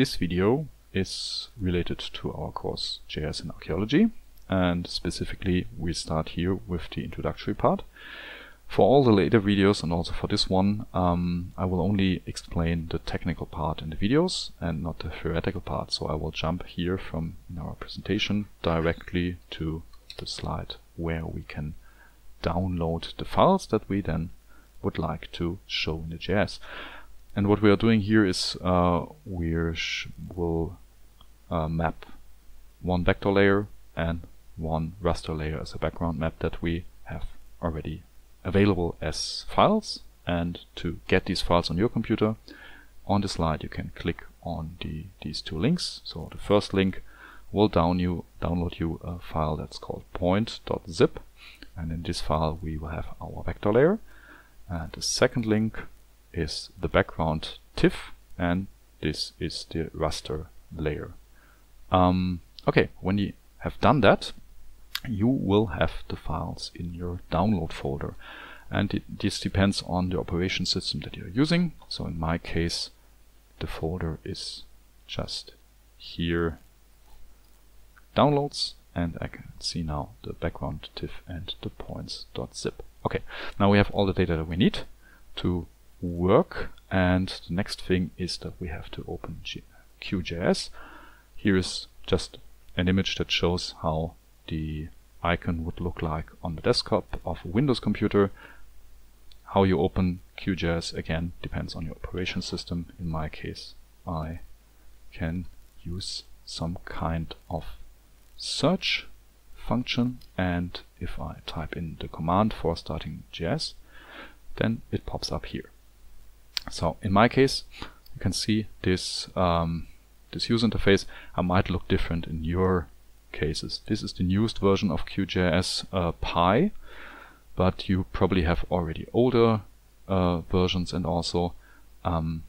This video is related to our course GIS in Archaeology and specifically we start here with the introductory part. For all the later videos and also for this one um, I will only explain the technical part in the videos and not the theoretical part so I will jump here from our presentation directly to the slide where we can download the files that we then would like to show in the GIS. And what we are doing here is uh, we will uh, map one vector layer and one raster layer as a background map that we have already available as files. And to get these files on your computer, on the slide you can click on the these two links. So the first link will down you, download you a file that's called point.zip. And in this file we will have our vector layer. And the second link is the background TIFF and this is the raster layer. Um, okay, when you have done that, you will have the files in your download folder. And it, this depends on the operation system that you're using. So in my case, the folder is just here, downloads, and I can see now the background TIFF and the points.zip. Okay, now we have all the data that we need to work and the next thing is that we have to open G QGIS. Here is just an image that shows how the icon would look like on the desktop of a Windows computer. How you open QGIS again depends on your operation system. In my case I can use some kind of search function and if I type in the command for starting QGIS then it pops up here. So in my case, you can see this um, this user interface I might look different in your cases. This is the newest version of QGIS uh, Pi, but you probably have already older uh, versions and also um,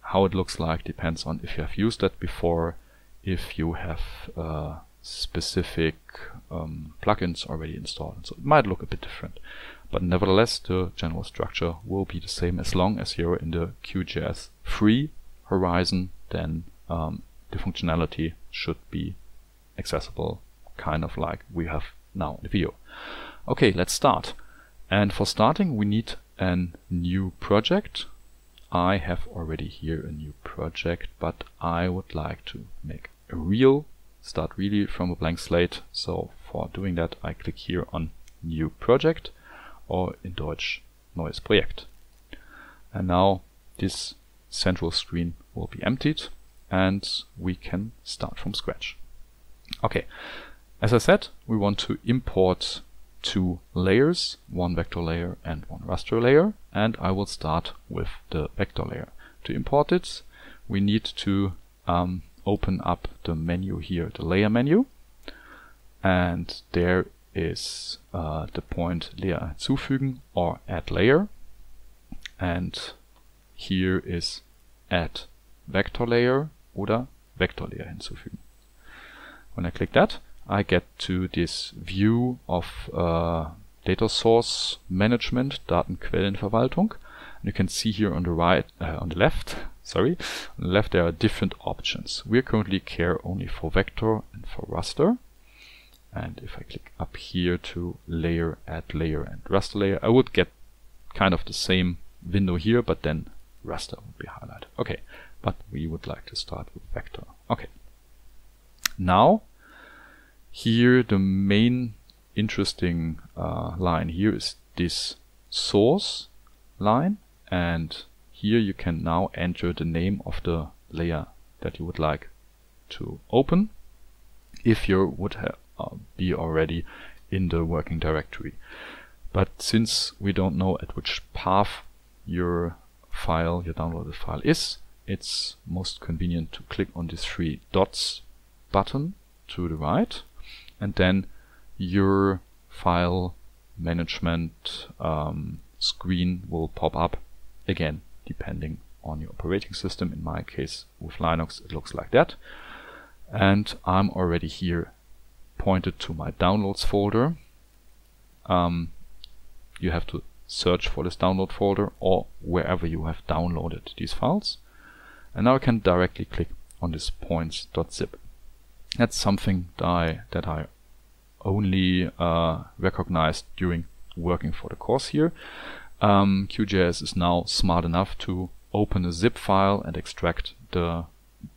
how it looks like depends on if you have used that before, if you have uh, specific um, plugins already installed. So it might look a bit different. But nevertheless, the general structure will be the same as long as you're in the QGIS 3 horizon, then um, the functionality should be accessible kind of like we have now in the video. Okay, let's start. And for starting, we need a new project. I have already here a new project, but I would like to make a real, start really from a blank slate. So for doing that, I click here on new project or in Deutsch neues Projekt. And now this central screen will be emptied and we can start from scratch. Okay, as I said, we want to import two layers, one vector layer and one raster layer, and I will start with the vector layer. To import it, we need to um, open up the menu here, the layer menu, and there is uh, the point layer hinzufügen or add layer. And here is add vector layer oder vector layer hinzufügen. When I click that, I get to this view of uh, data source management, Datenquellenverwaltung. And you can see here on the right, uh, on the left, sorry, on the left there are different options. We currently care only for vector and for raster. And if I click up here to layer, add layer and raster layer, I would get kind of the same window here, but then raster would be highlighted. Okay, but we would like to start with vector. Okay. Now, here the main interesting uh, line here is this source line and here you can now enter the name of the layer that you would like to open if you would uh, be already in the working directory. But since we don't know at which path your file, your downloaded file is, it's most convenient to click on this three dots button to the right and then your file management um, screen will pop up again depending on your operating system. In my case with Linux it looks like that and I'm already here pointed to my downloads folder. um, you have to search for this download folder or wherever you have downloaded these files. And now I can directly click on this points.zip. That's something that I, that I only uh, recognized during working for the course here. Um, QGIS is now smart enough to open a zip file and extract the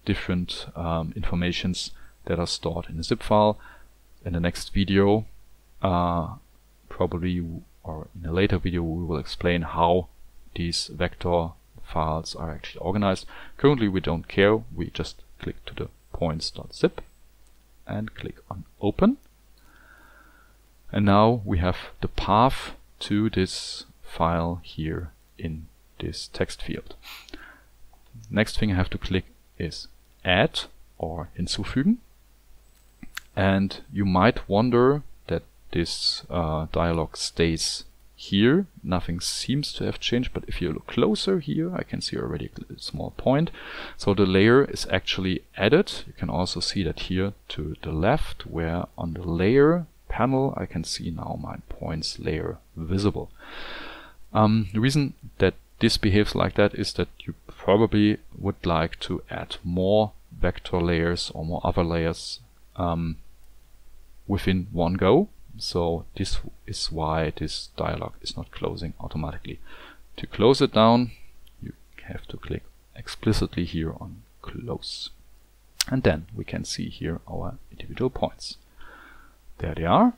different um, informations that are stored in a zip file. In the next video, uh, probably or in a later video, we will explain how these vector files are actually organized. Currently, we don't care. We just click to the points.zip and click on open. And now we have the path to this file here in this text field. Next thing I have to click is add or hinzufügen. And you might wonder that this uh, dialog stays here. Nothing seems to have changed, but if you look closer here, I can see already a small point. So the layer is actually added. You can also see that here to the left, where on the layer panel, I can see now my points layer visible. Um, the reason that this behaves like that is that you probably would like to add more vector layers or more other layers um, within one go. So this is why this dialog is not closing automatically. To close it down, you have to click explicitly here on close. And then we can see here our individual points. There they are.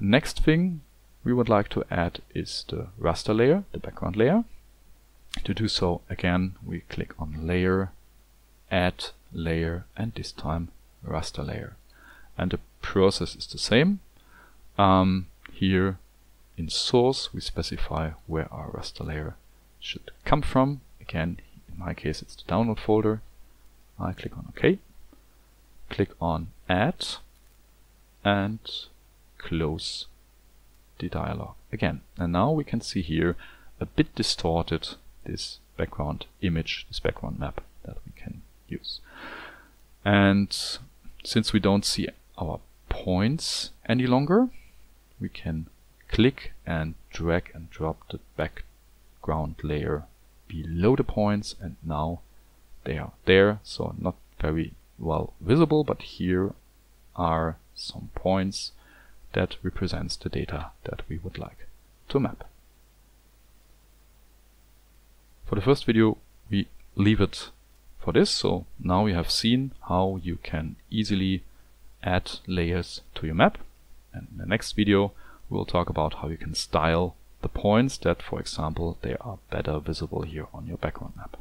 Next thing we would like to add is the raster layer, the background layer. To do so, again, we click on Layer, Add Layer, and this time Raster Layer. And the process is the same. Um, here in Source, we specify where our raster layer should come from. Again, in my case, it's the download folder. I click on OK. Click on Add and close the dialog again. And now we can see here a bit distorted this background image, this background map that we can use. And since we don't see our points any longer, we can click and drag and drop the background layer below the points and now they are there so not very well visible but here are some points that represents the data that we would like to map. For the first video we leave it for this, so now we have seen how you can easily add layers to your map. And in the next video we'll talk about how you can style the points that, for example, they are better visible here on your background map.